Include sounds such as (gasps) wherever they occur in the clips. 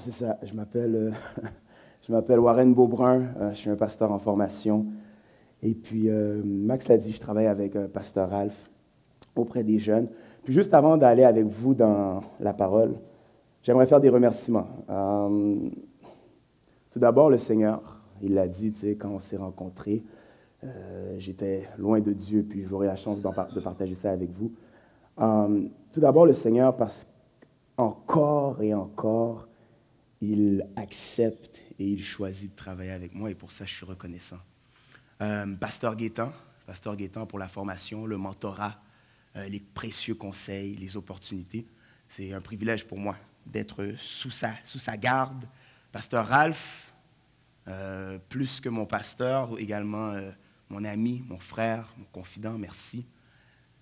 C'est ça. Je m'appelle, euh, (laughs) je m'appelle Warren Beaubrun. Euh, je suis un pasteur en formation. Et puis, euh, Max l'a dit, je travaille avec Pasteur Ralph auprès des jeunes. Puis, juste avant d'aller avec vous dans la parole, j'aimerais faire des remerciements. tout d'abord, le Seigneur, il l'a dit, tu sais, quand on s'est rencontrés, j'étais loin de Dieu, puis j'aurai la chance de partager ça avec vous. tout d'abord, le Seigneur, parce que encore et encore, il accepte et il choisit de travailler avec moi et pour ça, je suis reconnaissant. Euh, Pasteur Guétan, Pasteur Guétan pour la formation, le mentorat, euh, les précieux conseils, les opportunités. C'est un privilège pour moi d'être sous sa, sous sa garde. Pasteur Ralph, euh, plus que mon pasteur, également mon ami, mon frère, mon confident, merci.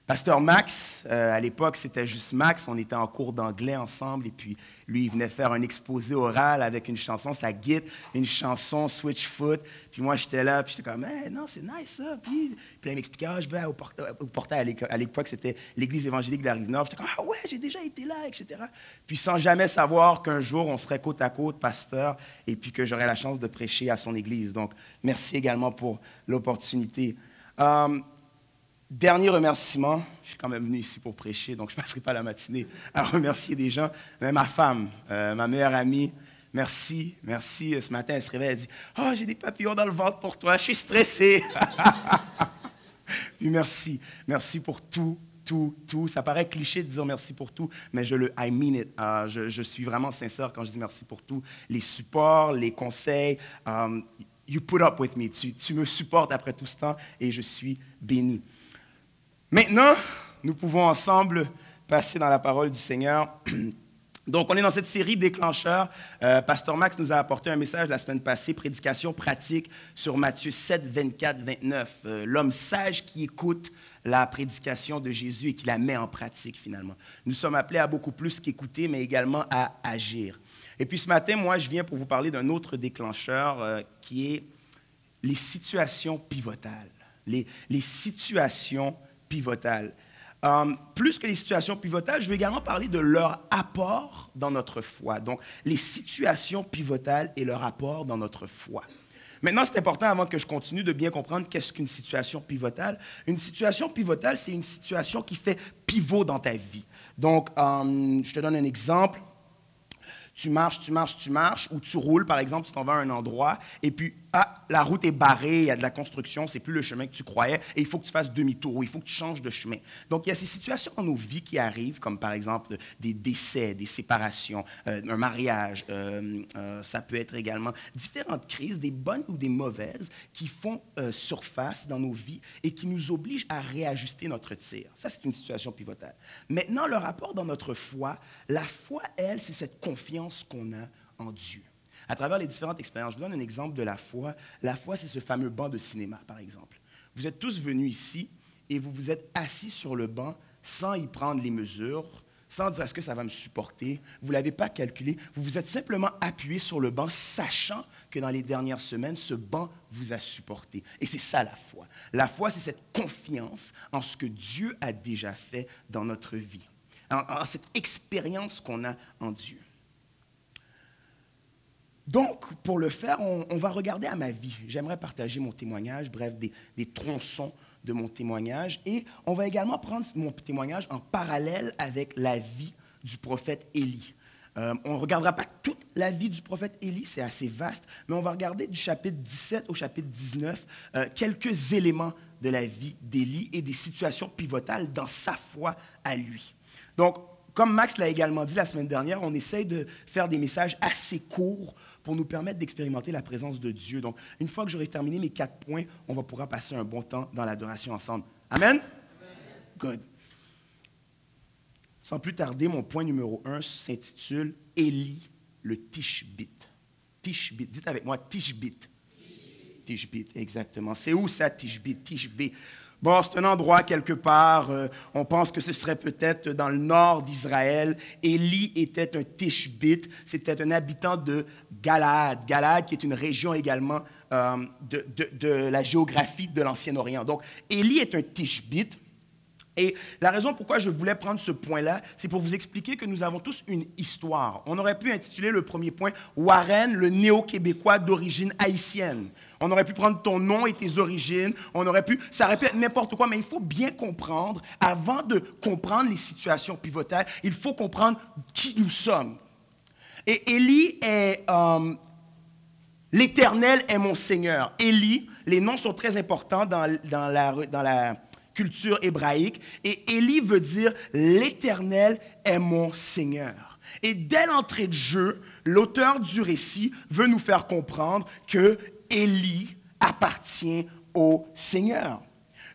Pasteur Max, euh, à l'époque, c'était juste Max. On était en cours d'anglais ensemble et puis lui, il venait faire un exposé oral avec une chanson, sa guide, une chanson Switchfoot. Puis moi, j'étais là, puis j'étais comme, hey, non, c'est nice ça. Puis, puis il m'expliquait, ah, je vais au, portail. À l'époque, c'était l'Église évangélique de la Rive-Nord. J'étais comme, ah ouais, j'ai déjà été là, etc. Puis sans jamais savoir qu'un jour, on serait côte à côte, pasteur, et puis que j'aurais la chance de prêcher à son Église. Donc, merci également pour l'opportunité. Euh, Dernier remerciement, je suis quand même venu ici pour prêcher, donc je ne passerai pas la matinée à remercier des gens, mais ma femme, euh, ma meilleure amie, merci, merci. Ce matin, elle se réveille, elle dit Oh, j'ai des papillons dans le ventre pour toi, je suis stressée. (laughs) Puis merci, merci pour tout, tout, tout. Ça paraît cliché de dire merci pour tout, mais je le I mean it. Euh, je, suis vraiment sincère quand je dis merci pour tout. Les supports, les conseils. Um, you put up with me. tu me supportes après tout ce temps et je suis béni. Maintenant, nous pouvons ensemble passer dans la parole du Seigneur. (clears throat) Donc, on est dans cette série déclencheur. Euh, Pasteur Max nous a apporté un message la semaine passée, prédication pratique sur Matthieu 7, 24, 29. L'homme sage qui écoute la prédication de Jésus et qui la met en pratique finalement. Nous sommes appelés à beaucoup plus qu'écouter, mais également à agir. Et puis ce matin, moi, je viens pour vous parler d'un autre déclencheur euh, qui est les situations pivotales. Les, les situations pivotales. Euh, plus que les situations pivotales, je vais également parler de leur apport dans notre foi. Donc, les situations pivotales et leur apport dans notre foi. Maintenant, c'est important, avant que je continue, de bien comprendre qu'est-ce qu'une situation pivotale. Une situation pivotale, c'est une situation qui fait pivot dans ta vie. Donc, euh, je te donne un exemple. Tu marches, tu marches, tu marches, ou tu roules, par exemple, tu t'en vas à un endroit, et puis ah, la route est barrée, il y a de la construction, c'est plus le chemin que tu croyais, et il faut que tu fasses demi-tour, il faut que tu changes de chemin. Donc, il y a ces situations dans nos vies qui arrivent, comme par exemple des décès, des séparations, euh, un mariage, euh, euh, ça peut être également différentes crises, des bonnes ou des mauvaises, qui font surface dans nos vies et qui nous obligent à réajuster notre tir. Ça, c'est une situation pivotale. Maintenant, le rapport dans notre foi, la foi, elle, c'est cette confiance qu'on a en Dieu à travers les différentes expériences. Je vous donne un exemple de la foi. La foi, c'est ce fameux banc de cinéma, par exemple. Vous êtes tous venus ici et vous vous êtes assis sur le banc sans y prendre les mesures, sans dire est-ce que ça va me supporter? Vous ne l'avez pas calculé. Vous vous êtes simplement appuyé sur le banc, sachant que dans les dernières semaines, ce banc vous a supporté. Et c'est ça la foi. La foi, c'est cette confiance en ce que Dieu a déjà fait dans notre vie, en cette expérience qu'on a en Dieu. Donc, pour le faire, on, va regarder à ma vie. J'aimerais partager mon témoignage, bref, des, tronçons de mon témoignage. Et on va également prendre mon témoignage en parallèle avec la vie du prophète Élie. Euh, on ne regardera pas toute la vie du prophète Élie, c'est assez vaste, mais on va regarder du chapitre 17 au chapitre 19 euh, quelques éléments de la vie d'Élie et des situations pivotales dans sa foi à lui. Donc, comme Max l'a également dit la semaine dernière, on essaye de faire des messages assez courts pour nous permettre d'expérimenter la présence de Dieu. Donc, une fois que j'aurai terminé mes quatre points, on va pouvoir passer un bon temps dans l'adoration ensemble. Amen? Good. Sans plus tarder, mon point numéro un s'intitule Élie le Tishbit. Tishbit. Dites avec moi Tishbit. Tishbit, exactement. C'est où ça, Tishbit? Tishbit. Bon, c'est un endroit quelque part, euh, on pense que ce serait peut-être dans le nord d'Israël. Élie était un Tishbit, c'était un habitant de Galaad. Galaad qui est une région également euh, de, la géographie de l'Ancien-Orient. Donc, Élie est un Tishbit Et la raison pourquoi je voulais prendre ce point-là, c'est pour vous expliquer que nous avons tous une histoire. On aurait pu intituler le premier point Warren, le néo-québécois d'origine haïtienne. On aurait pu prendre ton nom et tes origines. On aurait pu, ça aurait pu être n'importe quoi, mais il faut bien comprendre, avant de comprendre les situations pivotales, il faut comprendre qui nous sommes. Et Élie est euh, l'Éternel est mon Seigneur. Élie, les noms sont très importants dans, dans la, dans la culture hébraïque. Et Élie veut dire l'Éternel est mon Seigneur. Et dès l'entrée de jeu, l'auteur du récit veut nous faire comprendre que Élie appartient au Seigneur.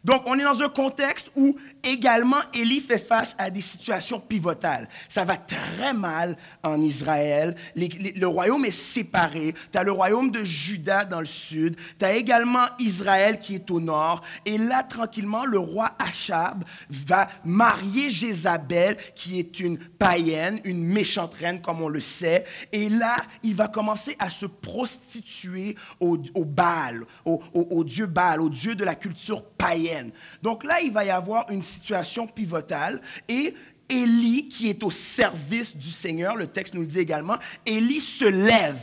Donc, on est dans un contexte où également Élie fait face à des situations pivotales. Ça va très mal en Israël. le royaume est séparé. Tu as le royaume de Juda dans le sud. Tu as également Israël qui est au nord. Et là, tranquillement, le roi Achab va marier Jézabel, qui est une païenne, une méchante reine, comme on le sait. Et là, il va commencer à se prostituer au, Baal, au, au dieu Baal, au dieu de la culture païenne. Donc là, il va y avoir une situation pivotale et Élie, qui est au service du Seigneur, le texte nous le dit également, Élie se lève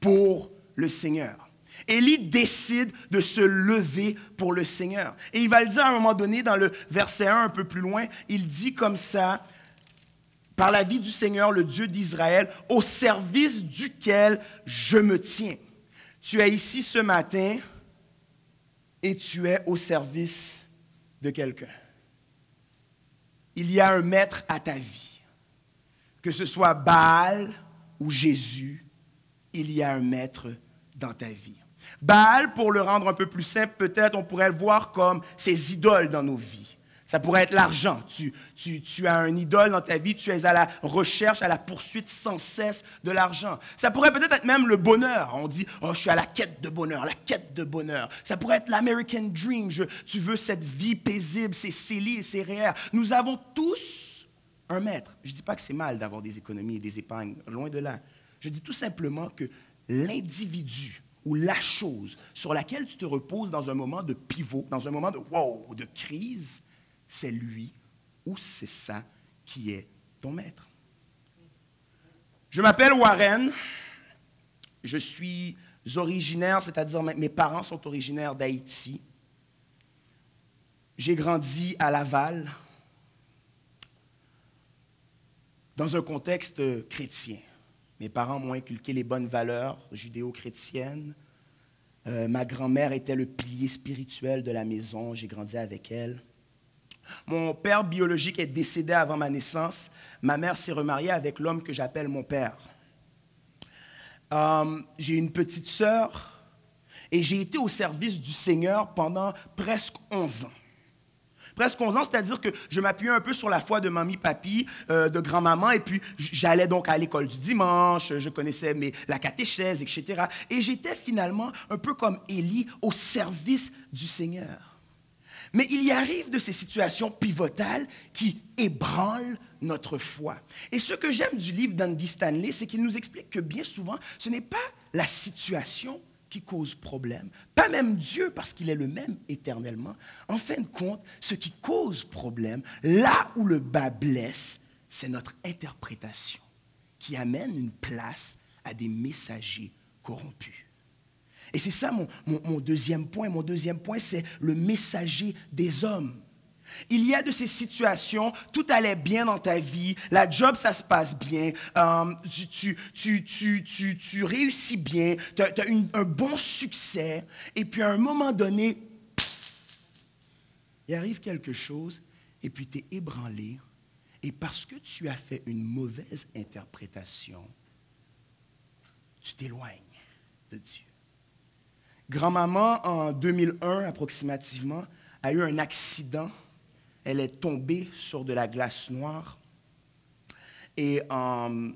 pour le Seigneur. Élie décide de se lever pour le Seigneur. Et il va le dire à un moment donné dans le verset 1 un peu plus loin, il dit comme ça, par la vie du Seigneur, le Dieu d'Israël, au service duquel je me tiens. Tu es ici ce matin et tu es au service de quelqu'un il y a un maître à ta vie. Que ce soit Baal ou Jésus, il y a un maître dans ta vie. Baal, pour le rendre un peu plus simple, peut-être on pourrait le voir comme ses idoles dans nos vies. Ça pourrait être l'argent. Tu, tu, as un idole dans ta vie, tu es à la recherche, à la poursuite sans cesse de l'argent. Ça pourrait peut-être être même le bonheur. On dit, oh, je suis à la quête de bonheur, la quête de bonheur. Ça pourrait être l'American Dream. tu veux cette vie paisible, c'est CELI et c'est réel. Nous avons tous un maître. Je ne dis pas que c'est mal d'avoir des économies et des épargnes, loin de là. Je dis tout simplement que l'individu ou la chose sur laquelle tu te reposes dans un moment de pivot, dans un moment de wow, de crise, c'est lui ou c'est ça qui est ton maître. Je m'appelle Warren. Je suis originaire, c'est-à-dire mes parents sont originaires d'Haïti. J'ai grandi à Laval dans un contexte chrétien. Mes parents m'ont inculqué les bonnes valeurs judéo-chrétiennes. Euh, ma grand-mère était le pilier spirituel de la maison. J'ai grandi avec elle. Mon père biologique est décédé avant ma naissance. Ma mère s'est remariée avec l'homme que j'appelle mon père. Euh, j'ai une petite sœur et j'ai été au service du Seigneur pendant presque 11 ans. Presque 11 ans, c'est-à-dire que je m'appuyais un peu sur la foi de mamie, papi, euh, de grand-maman, et puis j'allais donc à l'école du dimanche, je connaissais mes, la catéchèse, etc. Et j'étais finalement un peu comme Élie au service du Seigneur. Mais il y arrive de ces situations pivotales qui ébranlent notre foi. Et ce que j'aime du livre d'Andy Stanley, c'est qu'il nous explique que bien souvent, ce n'est pas la situation qui cause problème, pas même Dieu parce qu'il est le même éternellement. En fin de compte, ce qui cause problème, là où le bas blesse, c'est notre interprétation qui amène une place à des messagers corrompus. Et c'est ça mon, deuxième point. Mon deuxième point, c'est le messager des hommes. Il y a de ces situations, tout allait bien dans ta vie, la job, ça se passe bien, euh, tu, tu, réussis bien, tu as, un bon succès, et puis à un moment donné, il arrive quelque chose, et puis tu es ébranlé, et parce que tu as fait une mauvaise interprétation, tu t'éloignes de Dieu. Grand-maman, en 2001 approximativement, a eu un accident. Elle est tombée sur de la glace noire et euh,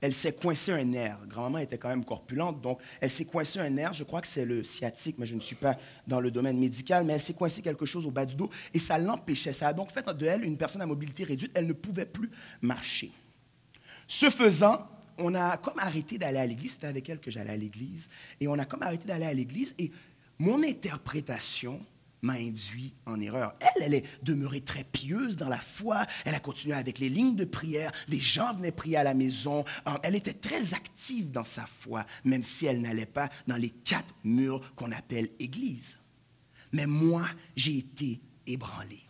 elle s'est coincée un nerf. Grand-maman était quand même corpulente, donc elle s'est coincée un nerf. Je crois que c'est le sciatique, mais je ne suis pas dans le domaine médical, mais elle s'est coincée quelque chose au bas du dos et ça l'empêchait. Ça a donc fait de elle une personne à mobilité réduite. Elle ne pouvait plus marcher. Ce faisant, on a comme arrêté d'aller à l'église. C'était avec elle que j'allais à l'église. Et on a comme arrêté d'aller à l'église. Et mon interprétation m'a induit en erreur. Elle, elle est demeurée très pieuse dans la foi. Elle a continué avec les lignes de prière. Les gens venaient prier à la maison. Elle était très active dans sa foi, même si elle n'allait pas dans les quatre murs qu'on appelle Église. Mais moi, j'ai été ébranlé.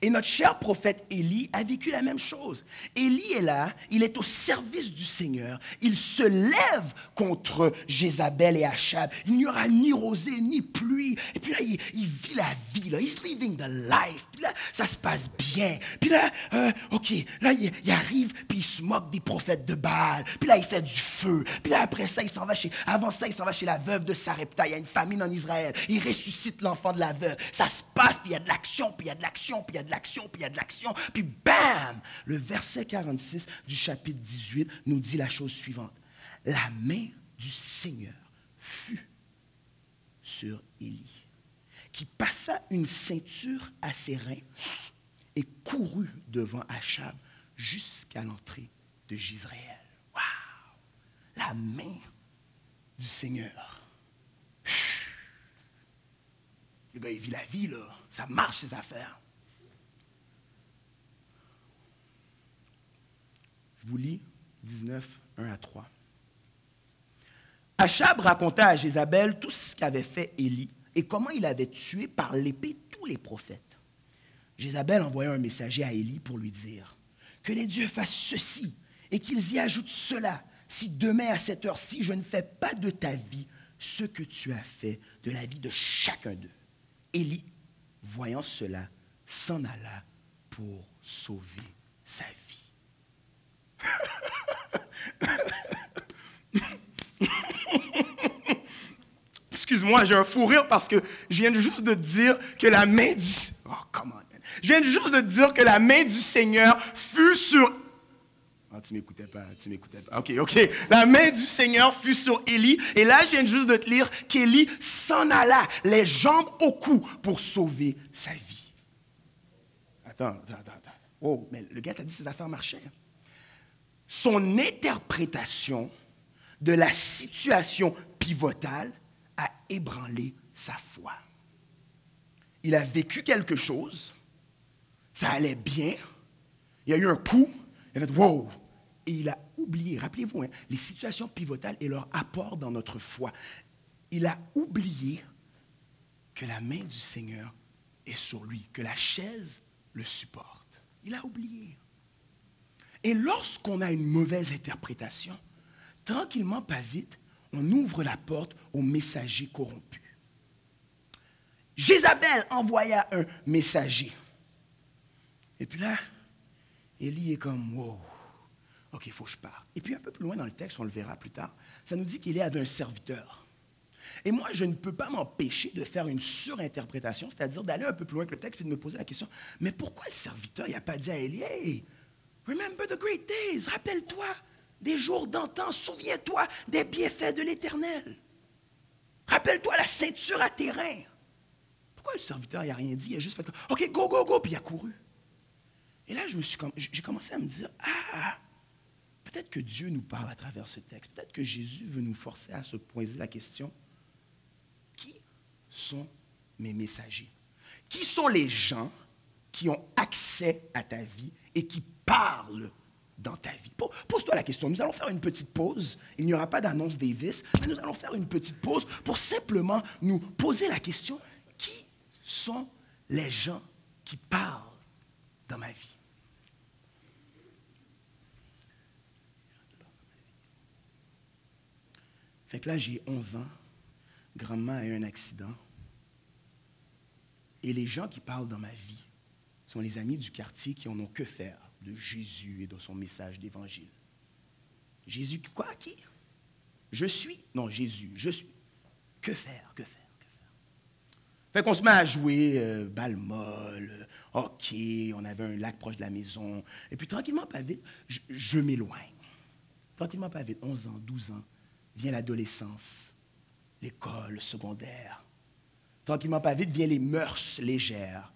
Et notre cher prophète Élie a vécu la même chose. Élie est là, il est au service du Seigneur. Il se lève contre Jézabel et Achab. Il n'y aura ni rosée ni pluie. Et puis là, il, vit la vie. Là. He's living the life. Puis là, ça se passe bien. Puis là, euh, OK, là, il, il arrive, puis il se moque des prophètes de Baal. Puis là, il fait du feu. Puis là, après ça, il s'en va chez... Avant ça, il s'en va chez la veuve de Sarepta. Il y a une famine en Israël. Il ressuscite l'enfant de la veuve. Ça se passe, puis il y a de l'action, puis il y a de l'action, il y a de l'action, puis il y a de l'action, puis bam! Le verset 46 du chapitre 18 nous dit la chose suivante. La main du Seigneur fut sur Élie, qui passa une ceinture à ses reins et courut devant Achab jusqu'à l'entrée de Gisraël. Waouh! La main du Seigneur. Le gars, il vit la vie, là. Ça marche, ses affaires. Je vous lis 19, 1 à 3. Achab raconta à Jézabel tout ce qu'avait fait Élie et comment il avait tué par l'épée tous les prophètes. Jézabel envoya un messager à Élie pour lui dire Que les dieux fassent ceci et qu'ils y ajoutent cela, si demain à cette heure-ci je ne fais pas de ta vie ce que tu as fait de la vie de chacun d'eux. Élie, voyant cela, s'en alla pour sauver sa vie. (laughs) Excuse-moi, j'ai un fou rire parce que je viens juste de dire que la main du... Oh, come on. Je viens juste de dire que la main du Seigneur fut sur... Ah, tu m'écoutais pas, tu m'écoutais pas. OK, OK. La main du Seigneur fut sur Élie. Et là, je viens juste de te lire qu'Élie s'en alla, les jambes au cou, pour sauver sa vie. Attends, attends, attends. Oh, mais le gars t'a dit que ses affaires marchaient. Son interprétation de la situation pivotale a ébranlé sa foi. Il a vécu quelque chose, ça allait bien, il y a eu un coup, il a fait wow, et il a oublié, rappelez-vous, hein, les situations pivotales et leur apport dans notre foi. Il a oublié que la main du Seigneur est sur lui, que la chaise le supporte. Il a oublié. Et lorsqu'on a une mauvaise interprétation, tranquillement, pas vite, on ouvre la porte aux messagers corrompus. Jézabel envoya un messager. Et puis là, Élie est comme, wow, ok, il faut que je parte. Et puis un peu plus loin dans le texte, on le verra plus tard, ça nous dit qu'Élie avait un serviteur. Et moi, je ne peux pas m'empêcher de faire une surinterprétation, c'est-à-dire d'aller un peu plus loin que le texte et de me poser la question, mais pourquoi le serviteur n'a pas dit à Élie, remember the great days, rappelle-toi des jours d'antan, souviens-toi des bienfaits de l'Éternel. Rappelle-toi la ceinture à tes reins. Pourquoi le serviteur n'a rien dit, il a juste fait, OK, go, go, go, puis il a couru. Et là, j'ai commencé à me dire, ah, peut-être que Dieu nous parle à travers ce texte. Peut-être que Jésus veut nous forcer à se poser la question, qui sont mes messagers? Qui sont les gens qui ont accès à ta vie et qui parlent dans ta vie? Pose-toi la question. Nous allons faire une petite pause. Il n'y aura pas d'annonce Davis, mais nous allons faire une petite pause pour simplement nous poser la question, qui sont les gens qui parlent dans ma vie? Fait que là, j'ai 11 ans. Grand-mère a eu un accident. Et les gens qui parlent dans ma vie sont les amis du quartier qui en ont que faire de Jésus et de son message d'évangile. Jésus, quoi, qui? Je suis? Non, Jésus, je suis. Que faire, que faire, que faire? Fait qu'on se met à jouer euh, balle molle, euh, hockey, on avait un lac proche de la maison. Et puis tranquillement, pas vite, je, m'éloigne. Tranquillement, pas vite, 11 ans, 12 ans, vient l'adolescence, l'école, le secondaire. Tranquillement, pas vite, vient les mœurs légères.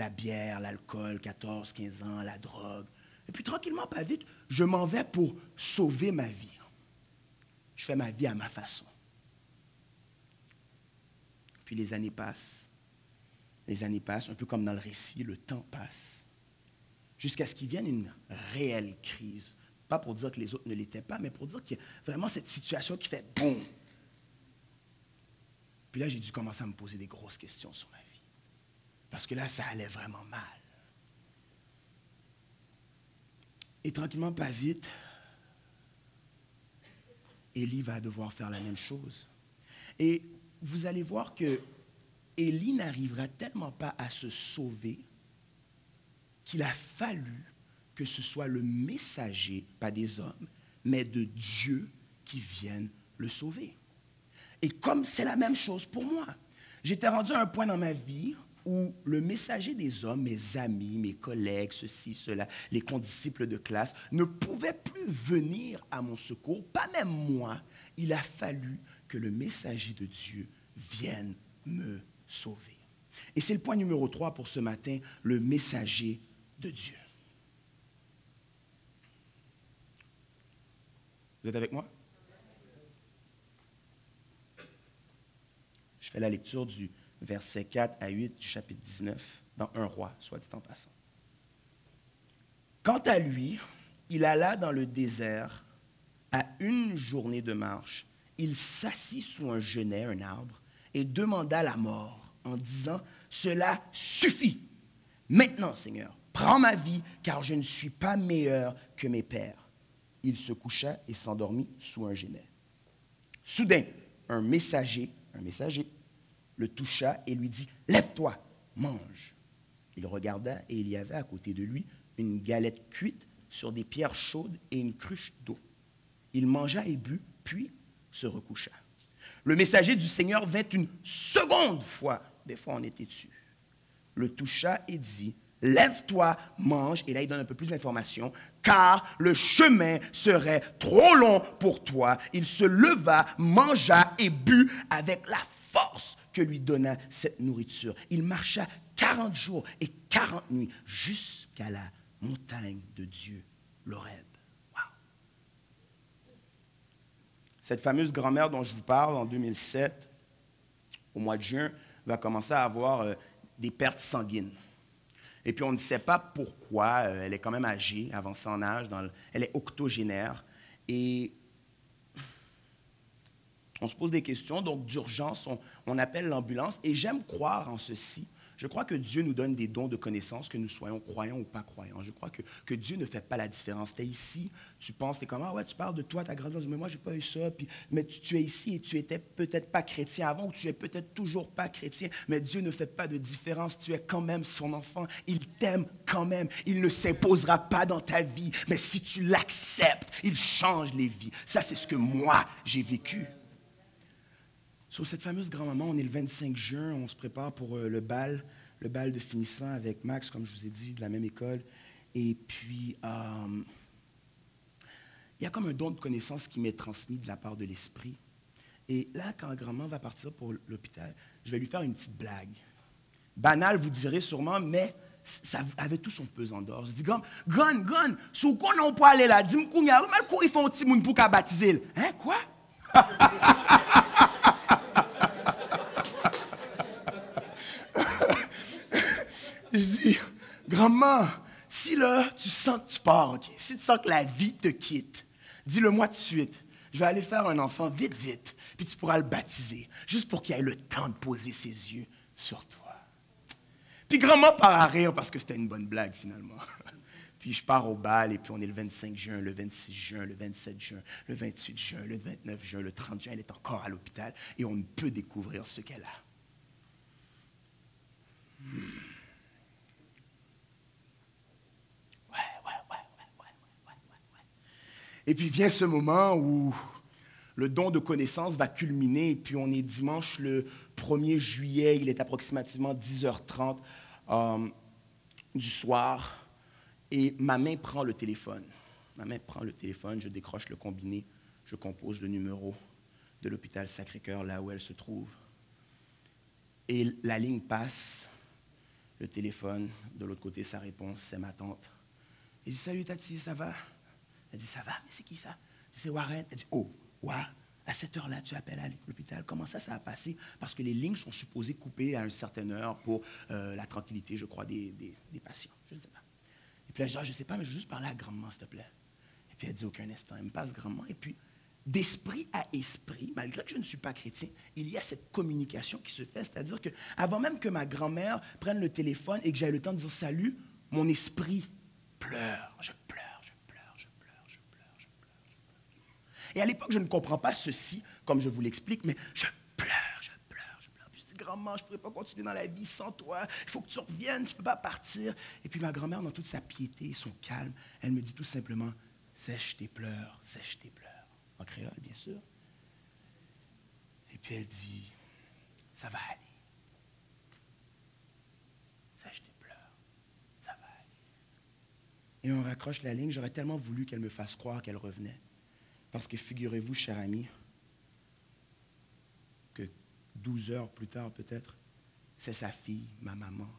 La bière, l'alcool, 14, 15 ans, la drogue. Et puis tranquillement, pas vite, je m'en vais pour sauver ma vie. Je fais ma vie à ma façon. Puis les années passent. les années passent, un peu comme dans le récit, le temps passe, jusqu'à ce qu'il vienne une réelle crise. Pas pour dire que les autres ne l'étaient pas, mais pour dire qu'il y a vraiment cette situation qui fait boum. Puis là, j'ai dû commencer à me poser des grosses questions sur ma vie. Parce que là, ça allait vraiment mal. Et tranquillement, pas vite, Élie va devoir faire la même chose. Et vous allez voir que Élie n'arrivera tellement pas à se sauver qu'il a fallu que ce soit le messager, pas des hommes, mais de Dieu qui vienne le sauver. Et comme c'est la même chose pour moi, j'étais rendu à un point dans ma vie où le messager des hommes, mes amis, mes collègues, ceci, cela, les condisciples de classe, ne pouvaient plus venir à mon secours, pas même moi. Il a fallu que le messager de Dieu vienne me sauver. Et c'est le point numéro 3 pour ce matin, le messager de Dieu. Vous êtes avec moi? Je fais la lecture du versets 4 à 8 du chapitre 19 dans Un roi, soit dit en passant. Quant à lui, il alla dans le désert à une journée de marche. Il s'assit sous un genêt, un arbre, et demanda la mort en disant, Cela suffit. Maintenant, Seigneur, prends ma vie, car je ne suis pas meilleur que mes pères. Il se coucha et s'endormit sous un genêt. Soudain, un messager, un messager le toucha et lui dit, Lève-toi, mange. Il regarda et il y avait à côté de lui une galette cuite sur des pierres chaudes et une cruche d'eau. Il mangea et but, puis se recoucha. Le messager du Seigneur vint une seconde fois, des fois on était dessus, le toucha et dit, Lève-toi, mange, et là il donne un peu plus d'informations, car le chemin serait trop long pour toi. Il se leva, mangea et but avec la force que lui donna cette nourriture. Il marcha 40 jours et 40 nuits jusqu'à la montagne de Dieu, l'Oreb. Wow. Cette fameuse grand-mère dont je vous parle en 2007, au mois de juin, va commencer à avoir euh, des pertes sanguines. Et puis on ne sait pas pourquoi, euh, elle est quand même âgée, avancée en âge, elle est octogénaire. Et on se pose des questions, donc d'urgence, on, appelle l'ambulance. Et j'aime croire en ceci. Je crois que Dieu nous donne des dons de connaissance, que nous soyons croyants ou pas croyants. Je crois que, que Dieu ne fait pas la différence. Tu es ici, tu penses, tu es comme, ah ouais, tu parles de toi, ta grandeur, mais moi, je n'ai pas eu ça. Puis, mais tu, es ici et tu étais peut-être pas chrétien avant ou tu es peut-être toujours pas chrétien. Mais Dieu ne fait pas de différence. Tu es quand même son enfant. Il t'aime quand même. Il ne s'imposera pas dans ta vie. Mais si tu l'acceptes, il change les vies. Ça, c'est ce que moi, j'ai vécu. Sur cette fameuse grand-maman, on est le 25 juin, on se prépare pour euh, le bal, le bal de finissant avec Max, comme je vous ai dit, de la même école. Et puis, euh, il y a comme un don de connaissance qui m'est transmis de la part de l'esprit. Et là, quand grand-maman va partir pour l'hôpital, je vais lui faire une petite blague. Banal, vous direz sûrement, mais ça avait tout son pesant d'or. Je dis, Gon, Gon, Gon, sous quoi on peut aller là? Dis-moi, un petit. Hein, quoi? (laughs) Je dis, grand-mère, si là, tu sens que tu pars, si tu sens que la vie te quitte, dis-le-moi de suite. Je vais aller faire un enfant vite, vite, puis tu pourras le baptiser, juste pour qu'il ait le temps de poser ses yeux sur toi. Puis grand-mère part à rire parce que c'était une bonne blague finalement. (laughs) Puis je pars au bal et puis on est le 25 juin, le 26 juin, le 27 juin, le 28 juin, le 29 juin, le 30 juin. Elle est encore à l'hôpital et on ne peut découvrir ce qu'elle a. Et puis vient ce moment où le don de connaissance va culminer, et puis on est dimanche le 1er juillet, il est approximativement 10h30 euh, du soir, et ma main prend le téléphone. Ma main prend le téléphone, je décroche le combiné, je compose le numéro de l'hôpital Sacré-Cœur, là où elle se trouve. Et la ligne passe, le téléphone, de l'autre côté, ça répond, c'est ma tante. Et je dis, salut Tati, ça va? Elle dit, ça va, mais c'est qui ça? C'est Warren. Elle dit, oh, what? À cette heure-là, tu appelles à l'hôpital. Comment ça, ça a passé? Parce que les lignes sont supposées couper à une certaine heure pour euh, la tranquillité, je crois, des, patients. Je ne sais pas. Et puis là, je dis, ah, je ne sais pas, mais je veux juste parler à grand-maman, s'il te plaît. Et puis elle dit, aucun instant. Elle me passe grandement. Et puis, d'esprit à esprit, malgré que je ne suis pas chrétien, il y a cette communication qui se fait. C'est-à-dire que avant même que ma grand-mère prenne le téléphone et que j'aie le temps de dire salut, mon esprit pleure, je pleure, je pleure, je pleure, je pleure, je pleure. Et à l'époque, je ne comprends pas ceci, comme je vous l'explique, mais je pleure, je pleure, je pleure. Puis je dis, grand-mère, je ne pourrais pas continuer dans la vie sans toi. Il faut que tu reviennes, je ne peux pas partir. Et puis ma grand-mère, dans toute sa piété et son calme, elle me dit tout simplement, sèche tes pleurs, sèche tes pleurs en créole, bien sûr. Et puis elle dit, ça va aller. Et on raccroche la ligne. J'aurais tellement voulu qu'elle me fasse croire qu'elle revenait. Parce que figurez-vous, cher ami, que 12 heures plus tard peut-être, c'est sa fille, ma maman,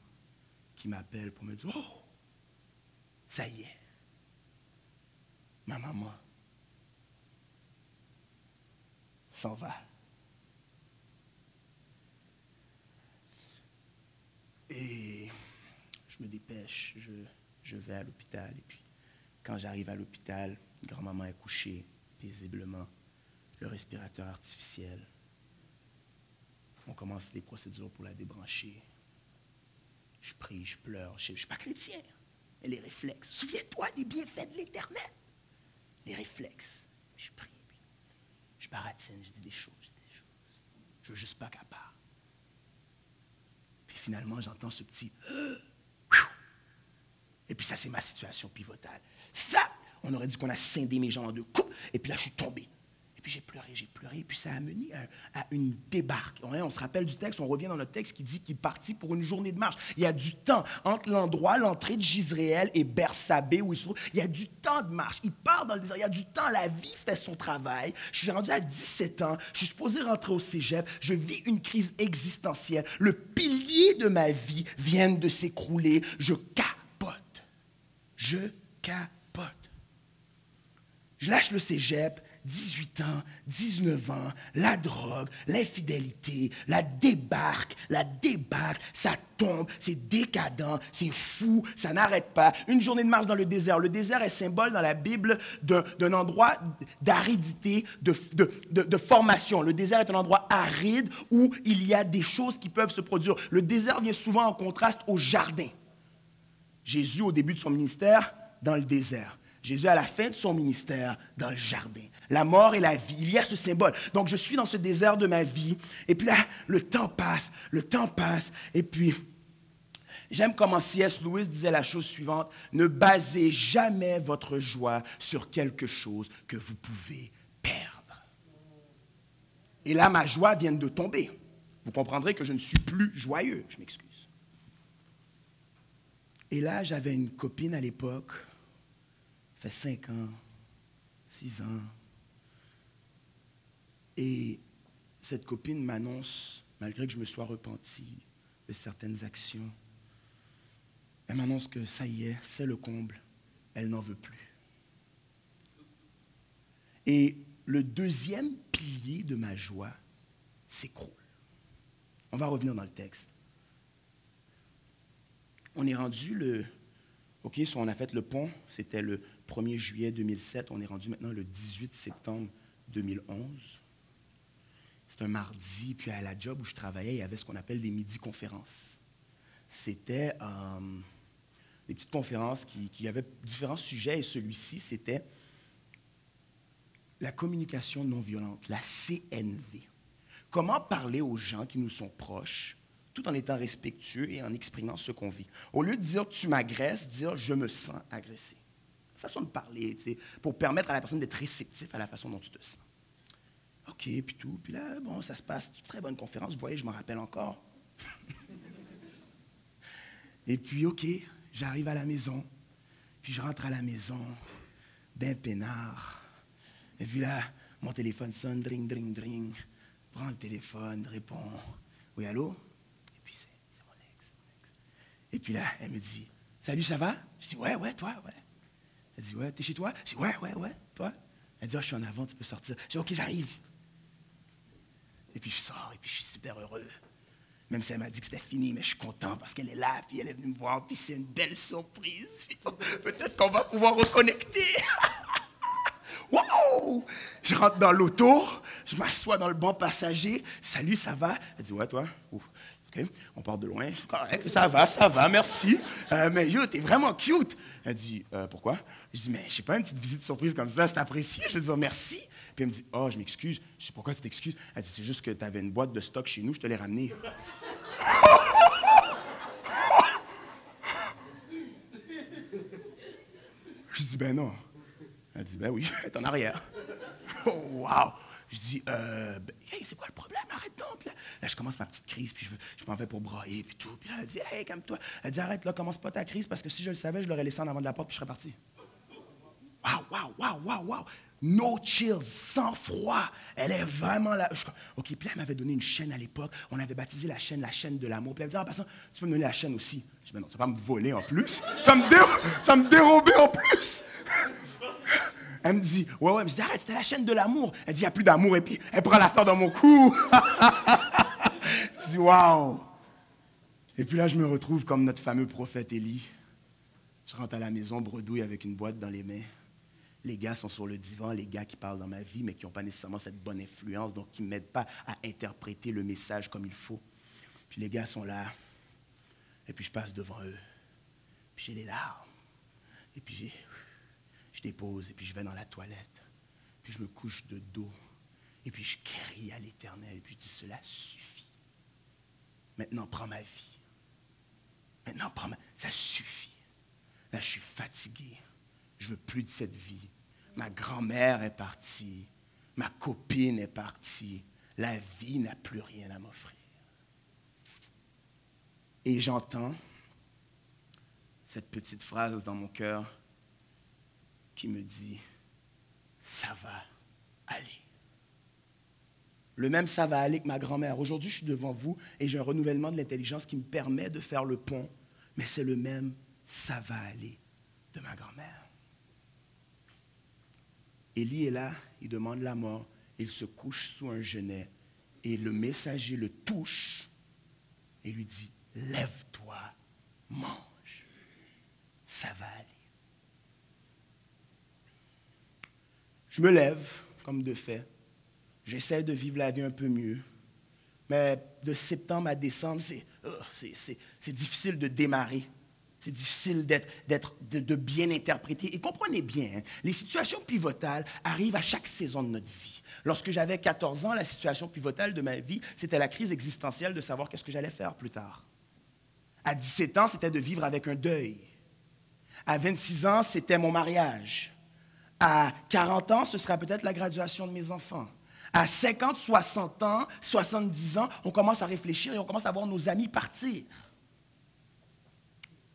qui m'appelle pour me dire, oh, ça y est, ma maman s'en va. Et je me dépêche, je, vais à l'hôpital. Et puis, quand j'arrive à l'hôpital, grand-maman est couchée paisiblement, le respirateur artificiel. On commence les procédures pour la débrancher. Je prie, je pleure. Je ne suis pas chrétien. Et les réflexes. Souviens-toi des bienfaits de l'éternel. Les réflexes. Je prie je baratine, je dis des choses, je dis des choses. Je veux juste pas qu'elle part. Puis finalement, j'entends ce petit (gasps) et puis ça, c'est ma situation pivotale. Ça, on aurait dit qu'on a scindé mes jambes en deux coups, et puis là, je suis tombé. Et puis j'ai pleuré, j'ai pleuré, et puis ça a mené à, une débarque. On, se rappelle du texte, on revient dans notre texte qui dit qu'il partit pour une journée de marche. Il y a du temps entre l'endroit, l'entrée de Gisraël et Bersabé où il se trouve. Il y a du temps de marche. Il part dans le désert. Il y a du temps. La vie fait son travail. Je suis rendu à 17 ans. Je suis supposé rentrer au cégep. Je vis une crise existentielle. Le pilier de ma vie vient de s'écrouler. Je capote. Je capote. Je lâche le cégep 18 ans, 19 ans, la drogue, l'infidélité, la débarque, la débarque, ça tombe, c'est décadent, c'est fou, ça n'arrête pas. Une journée de marche dans le désert. Le désert est symbole dans la Bible d'un endroit d'aridité, de, formation. Le désert est un endroit aride où il y a des choses qui peuvent se produire. Le désert vient souvent en contraste au jardin. Jésus, au début de son ministère, dans le désert. Jésus, à la fin de son ministère, dans le jardin. La mort et la vie. Il y a ce symbole. Donc, je suis dans ce désert de ma vie. Et puis là, le temps passe, le temps passe. Et puis, j'aime comment C.S. Lewis disait la chose suivante. Ne basez jamais votre joie sur quelque chose que vous pouvez perdre. Et là, ma joie vient de tomber. Vous comprendrez que je ne suis plus joyeux. Je m'excuse. Et là, j'avais une copine à l'époque fait cinq ans, six ans. Et cette copine m'annonce, malgré que je me sois repenti de certaines actions, elle m'annonce que ça y est, c'est le comble, elle n'en veut plus. Et le deuxième pilier de ma joie s'écroule. On va revenir dans le texte. On est rendu le... OK, on a fait le pont, c'était le 1er juillet 2007, on est rendu maintenant le 18 septembre 2011. C'est un mardi, puis à la job où je travaillais, il y avait ce qu'on appelle des midi-conférences. C'était euh, des petites conférences qui, qui avaient différents sujets, et celui-ci, c'était la communication non violente, la CNV. Comment parler aux gens qui nous sont proches tout en étant respectueux et en exprimant ce qu'on vit. Au lieu de dire tu m'agresses, dire je me sens agressé façon de parler, pour permettre à la personne d'être réceptif à la façon dont tu te sens. OK, puis tout. Puis là, bon, ça se passe. Très bonne conférence. Vous voyez, je m'en rappelle encore. (laughs) Et puis, OK, j'arrive à la maison. Puis je rentre à la maison d'un peinard. Et puis là, mon téléphone sonne, dring, dring, dring. Prends le téléphone, réponds. Oui, allô? Et puis c'est mon ex, mon ex. Et puis là, elle me dit, Salut, ça va? Je dis, Ouais, ouais, toi, ouais. Elle dit, ouais, t'es chez toi? Je dis, ouais, ouais, ouais, toi? Elle dit, oh, je suis en avant, tu peux sortir. Je dis, OK, j'arrive. Et puis je sors, et puis je suis super heureux. Même si elle m'a dit que c'était fini, mais je suis content parce qu'elle est là, puis elle est venue me voir, puis c'est une belle surprise. (laughs) Peut-être qu'on va pouvoir reconnecter. (laughs) wow! Je rentre dans l'auto, je m'assois dans le banc passager. Salut, ça va? Elle dit, ouais, toi? OK, on part de loin. Ça va, ça va, merci. Euh, mais yo, t'es vraiment cute. Elle dit, euh, pourquoi? Je dis, mais je sais pas, une petite visite surprise comme ça, c'est apprécié. Je veux dire, merci. Puis elle me dit, oh, je m'excuse. Je dis, pourquoi tu t'excuses? Elle dit, c'est juste que tu avais une boîte de stock chez nous, je te l'ai ramenée. je dis, ben non. Elle dit, ben oui, (laughs) elle est en arrière. (laughs) oh, wow! Je dis, euh, ben, hey, c'est quoi le problème? Arrête donc. là, je commence ma petite crise, puis je, je m'en vais pour brailler, puis tout. Puis là, elle dit, hey, calme-toi. Elle dit, arrête, là, commence pas ta crise, parce que si je le savais, je l'aurais laissé en avant de la porte, puis je serais parti. Waouh, waouh, waouh, waouh, waouh. No chills, sans froid. Elle est vraiment là. OK, puis elle m'avait donné une chaîne à l'époque. On avait baptisé la chaîne la chaîne de l'amour. Puis elle me dit, en passant, tu peux me donner la chaîne aussi. Je dis, mais non, tu vas pas me voler en plus. Tu vas me, (laughs) me dérober en plus. (laughs) Elle me dit, ouais, ouais, mais je dis, arrête, c'était la chaîne de l'amour. Elle dit, il n'y a plus d'amour. Et puis, elle prend l'affaire dans mon cou. (laughs) je dis, waouh. Et puis là, je me retrouve comme notre fameux prophète Élie. Je rentre à la maison, bredouille avec une boîte dans les mains. Les gars sont sur le divan, les gars qui parlent dans ma vie, mais qui n'ont pas nécessairement cette bonne influence, donc qui ne m'aident pas à interpréter le message comme il faut. Puis les gars sont là, et puis je passe devant eux. Puis j'ai les larmes. Et puis je dépose, et puis je vais dans la toilette. Puis je me couche de dos. Et puis je crie à l'Éternel, et puis je dis, cela suffit. Maintenant, prends ma vie. Maintenant, prends ma... Ça suffit. Là, je suis fatigué. Je veux plus de cette vie. Ma grand-mère est partie. Ma copine est partie. La vie n'a plus rien à m'offrir. Et j'entends cette petite phrase dans mon cœur qui me dit, ça va aller. Le même ça va aller que ma grand-mère. Aujourd'hui, je suis devant vous et j'ai un renouvellement de l'intelligence qui me permet de faire le pont, mais c'est le même ça va aller de ma grand-mère. Élie est là, il demande la mort, il se couche sous un genet et le messager le touche et lui dit, lève-toi, mange, ça va aller. Je me lève, comme de fait, j'essaie de vivre la vie un peu mieux, mais de septembre à décembre, c'est oh, difficile de démarrer. C'est difficile d'être, de, bien interpréter. Et comprenez bien, hein, les situations pivotales arrivent à chaque saison de notre vie. Lorsque j'avais 14 ans, la situation pivotale de ma vie, c'était la crise existentielle de savoir qu'est-ce que j'allais faire plus tard. À 17 ans, c'était de vivre avec un deuil. À 26 ans, c'était mon mariage. À 40 ans, ce sera peut-être la graduation de mes enfants. À 50, 60 ans, 70 ans, on commence à réfléchir et on commence à voir nos amis partir.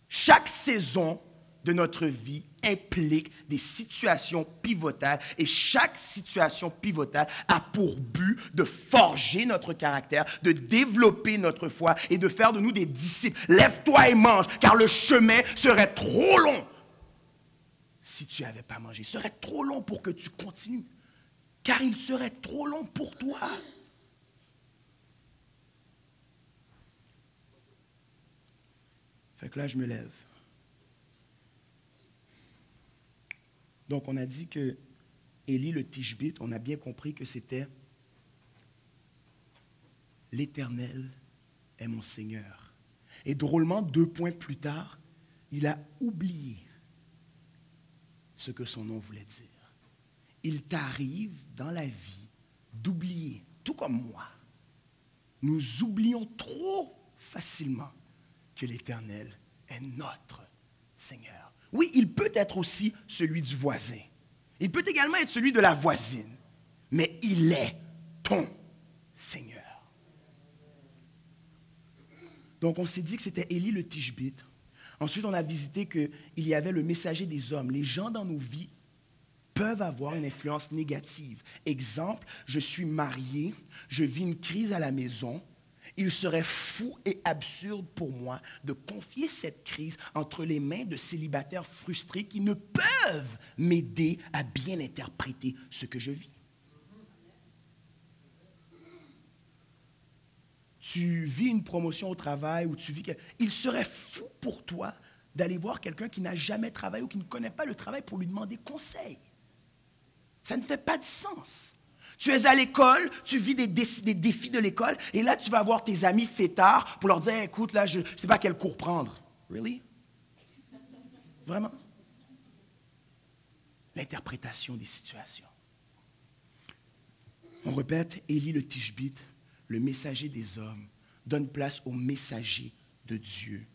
Chaque saison de notre vie implique des situations pivotales et chaque situation pivotale a pour but de forger notre caractère, de développer notre foi et de faire de nous des disciples. Lève-toi et mange, car le chemin serait trop long si tu n'avais pas mangé. Il serait trop long pour que tu continues, car il serait trop long pour toi. Fait que là, je me lève. Donc, on a dit que Élie, le Tishbite, on a bien compris que c'était l'Éternel est mon Seigneur. Et drôlement, deux points plus tard, il a oublié ce que son nom voulait dire. Il t'arrive dans la vie d'oublier, tout comme moi. Nous oublions trop facilement que l'Éternel est notre Seigneur. Oui, il peut être aussi celui du voisin. Il peut également être celui de la voisine. Mais il est ton Seigneur. Donc on s'est dit que c'était Élie le Tishbite. Ensuite, on a visité qu'il y avait le messager des hommes. Les gens dans nos vies peuvent avoir une influence négative. Exemple, je suis marié, je vis une crise à la maison, il serait fou et absurde pour moi de confier cette crise entre les mains de célibataires frustrés qui ne peuvent m'aider à bien interpréter ce que je vis. Tu vis une promotion au travail ou tu vis... Il serait fou pour toi d'aller voir quelqu'un qui n'a jamais travaillé ou qui ne connaît pas le travail pour lui demander conseil. Ça ne fait pas de sens. Tu es à l'école, tu vis des, défis de l'école, et là, tu vas voir tes amis fêtards pour leur dire écoute, là, je ne sais pas quel cours prendre. Really? Vraiment? L'interprétation des situations. On répète, Élie le Tishbite, le messager des hommes, donne place au messager de Dieu.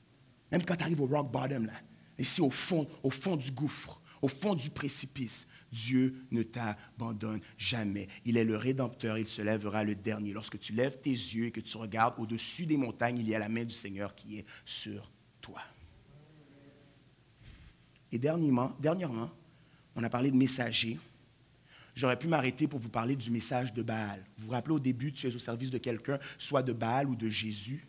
Même quand tu arrives au rock bottom, là, ici au fond, au fond du gouffre, au fond du précipice, Dieu ne t'abandonne jamais. Il est le rédempteur, il se lèvera le dernier. Lorsque tu lèves tes yeux et que tu regardes au-dessus des montagnes, il y a la main du Seigneur qui est sur toi. Et dernièrement, dernièrement on a parlé de messager. J'aurais pu m'arrêter pour vous parler du message de Baal. Vous vous rappelez au début, tu es au service de quelqu'un, soit de Baal ou de Jésus.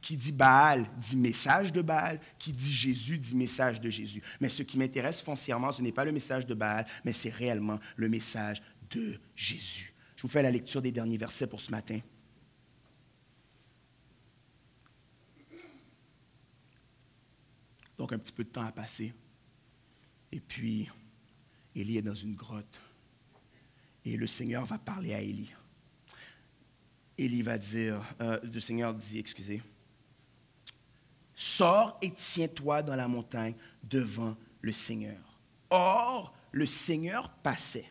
Qui dit Baal dit message de Baal, qui dit Jésus dit message de Jésus. Mais ce qui m'intéresse foncièrement, ce n'est pas le message de Baal, mais c'est réellement le message de Jésus. Je vous fais la lecture des derniers versets pour ce matin. Donc un petit peu de temps a passé. Et puis, Élie est dans une grotte. Et le Seigneur va parler à Élie. Élie va dire, euh, le Seigneur dit, excusez, Sors et tiens-toi dans la montagne devant le Seigneur. Or, le Seigneur passait.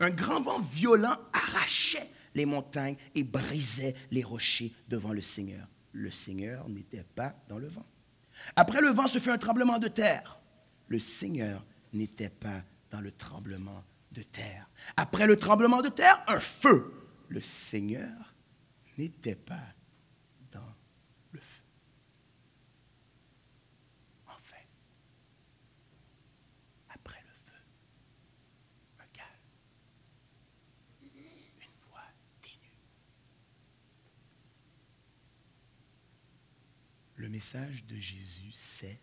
Un grand vent violent arrachait les montagnes et brisait les rochers devant le Seigneur. Le Seigneur n'était pas dans le vent. Après le vent, se fait un tremblement de terre. Le Seigneur n'était pas dans le tremblement de terre. Après le tremblement de terre, un feu. Le Seigneur n'était pas Le message de Jésus, c'est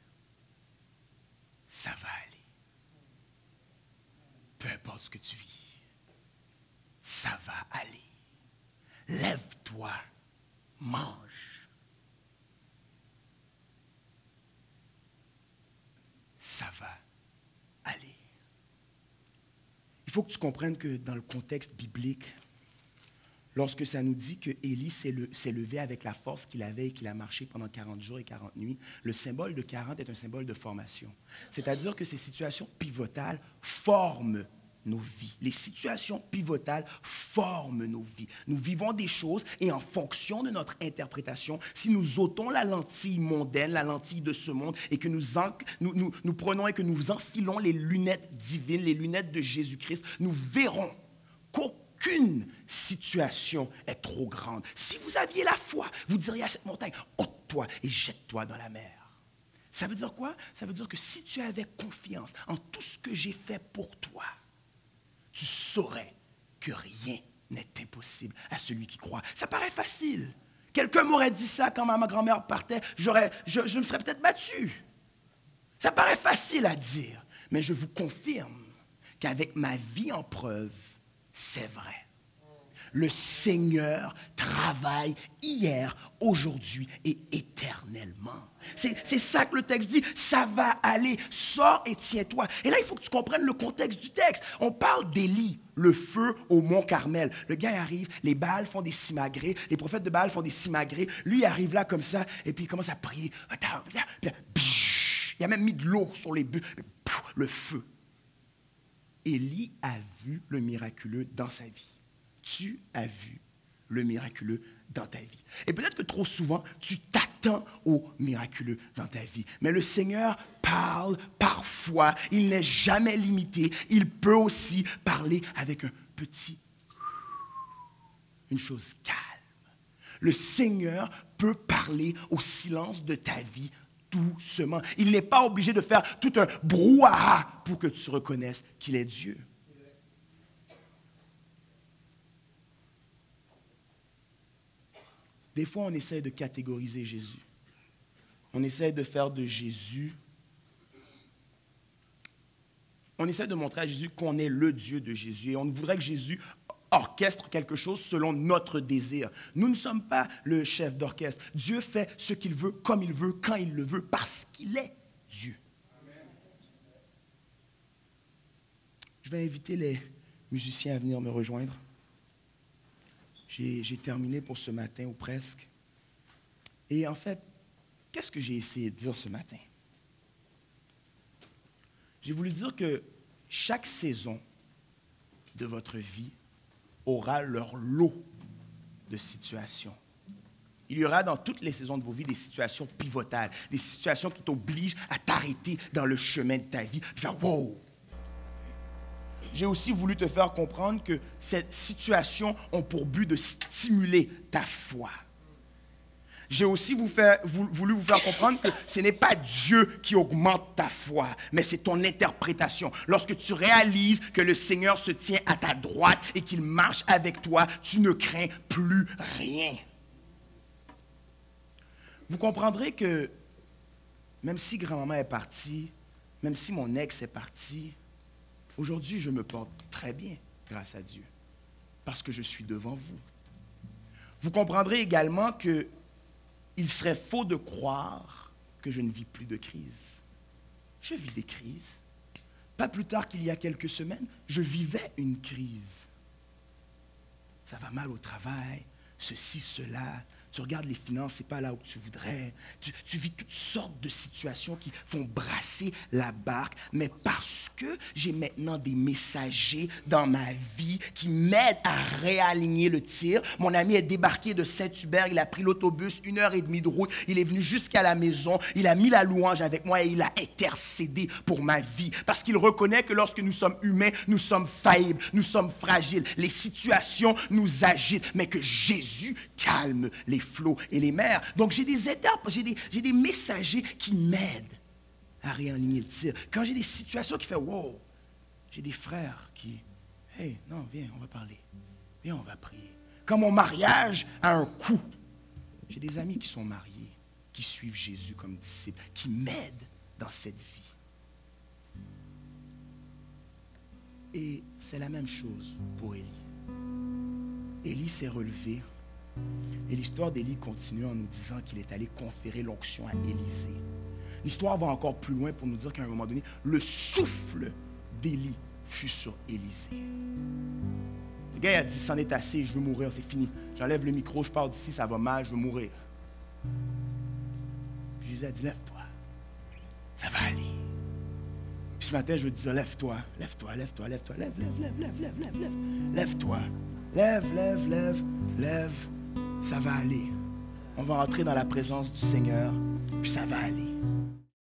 ça va aller. Importe ce que tu vis, ça va aller. Lève-toi, mange. Ça va aller. Il faut que tu comprennes que dans le contexte biblique, lorsque ça nous dit que Élie s'est levé avec la force qu'il avait et qu'il a marché pendant 40 jours et 40 nuits, le symbole de 40 est un symbole de formation. C'est-à-dire que ces situations pivotales forment nos vies. Les situations pivotales forment nos vies. Nous vivons des choses et en fonction de notre interprétation, si nous ôtons la lentille mondaine, la lentille de ce monde, et que nous, prenons et que nous enfilons les lunettes divines, les lunettes de Jésus-Christ, nous verrons qu'aucun qu'une situation est trop grande. Si vous aviez la foi, vous diriez à cette montagne, ôte-toi et jette-toi dans la mer. Ça veut dire quoi? Ça veut dire que si tu avais confiance en tout ce que j'ai fait pour toi, tu saurais que rien n'est impossible à celui qui croit. Ça paraît facile. Quelqu'un m'aurait dit ça quand ma grand-mère partait, je, je me serais peut-être battu. Ça paraît facile à dire, mais je vous confirme qu'avec ma vie en preuve, c'est vrai. Le Seigneur travaille hier, aujourd'hui et éternellement. C'est ça que le texte dit. Ça va aller. Sors et tiens-toi. Et là, il faut que tu comprennes le contexte du texte. On parle d'Élie, le feu au mont Carmel. Le gars arrive, les Baals font des simagrées, les prophètes de Baal font des simagrées. Lui, arrive là comme ça, et puis il commence à prier. Il a même mis de l'eau sur les buts. Le feu. Élie a vu le miraculeux dans sa vie. Tu as vu le miraculeux dans ta vie. Et peut-être que trop souvent, tu t'attends au miraculeux dans ta vie. Mais le Seigneur parle parfois. Il n'est jamais limité. Il peut aussi parler avec un petit, une chose calme. Le Seigneur peut parler au silence de ta vie doucement. Il n'est pas obligé de faire tout un brouhaha pour que tu reconnaisses qu'il est Dieu. Des fois, on essaie de catégoriser Jésus. On essaie de faire de Jésus. On essaie de montrer à Jésus qu'on est le Dieu de Jésus. Et on voudrait que Jésus orchestre quelque chose selon notre désir. Nous ne sommes pas le chef d'orchestre. Dieu fait ce qu'il veut, comme il veut, quand il le veut, parce qu'il est Dieu. Je vais inviter les musiciens à venir me rejoindre. J'ai terminé pour ce matin ou presque. Et en fait, qu'est-ce que j'ai essayé de dire ce matin? J'ai voulu dire que chaque saison de votre vie aura leur lot de situations. Il y aura dans toutes les saisons de vos vies des situations pivotales, des situations qui t'obligent à t'arrêter dans le chemin de ta vie, faire wow, j'ai aussi voulu te faire comprendre que ces situations ont pour but de stimuler ta foi. J'ai aussi voulu vous faire comprendre que ce n'est pas Dieu qui augmente ta foi, mais c'est ton interprétation. Lorsque tu réalises que le Seigneur se tient à ta droite et qu'il marche avec toi, tu ne crains plus rien. Vous comprendrez que même si grand-maman est partie, même si mon ex est parti, Aujourd'hui, je me porte très bien, grâce à Dieu, parce que je suis devant vous. Vous comprendrez également qu'il serait faux de croire que je ne vis plus de crise. Je vis des crises. Pas plus tard qu'il y a quelques semaines, je vivais une crise. Ça va mal au travail, ceci, cela, tu regardes les finances, ce n'est pas là où tu voudrais. Tu, tu, vis toutes sortes de situations qui font brasser la barque. Mais parce que j'ai maintenant des messagers dans ma vie qui m'aident à réaligner le tir, mon ami est débarqué de Saint-Hubert, il a pris l'autobus, une heure et demie de route, il est venu jusqu'à la maison, il a mis la louange avec moi et il a intercédé pour ma vie. Parce qu'il reconnaît que lorsque nous sommes humains, nous sommes faillibles, nous sommes fragiles. Les situations nous agitent, mais que Jésus calme les flots et les mers. Donc j'ai des étapes, j'ai des, messagers qui m'aident à réaligner le tir. Quand j'ai des situations qui font wow, j'ai des frères qui, hey, non, viens, on va parler. Viens, on va prier. Quand mon mariage a un coup, j'ai des amis qui sont mariés, qui suivent Jésus comme disciples, qui m'aident dans cette vie. Et c'est la même chose pour Élie. Élie s'est relevé et l'histoire d'Élie continue en nous disant qu'il est allé conférer l'onction à Élisée. L'histoire va encore plus loin pour nous dire qu'à un moment donné, le souffle d'Élie fut sur Élisée. Le gars a dit, c'en est assez, je veux mourir, c'est fini. J'enlève le micro, je pars d'ici, ça va mal, je veux mourir. Jésus a dit, lève-toi, ça va aller. Puis ce matin, je veux te dire, lève-toi, lève-toi, lève-toi, lève-toi, lève, lève, lève, lève, lève, lève, lève, lève-toi, lève, lève, lève, lève ça va aller. On va entrer dans la présence du Seigneur, puis ça va aller.